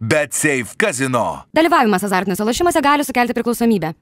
Bet Safe Casino. Dalyvavimas azartiniuose lošimuose gali sukelti priklausomybę.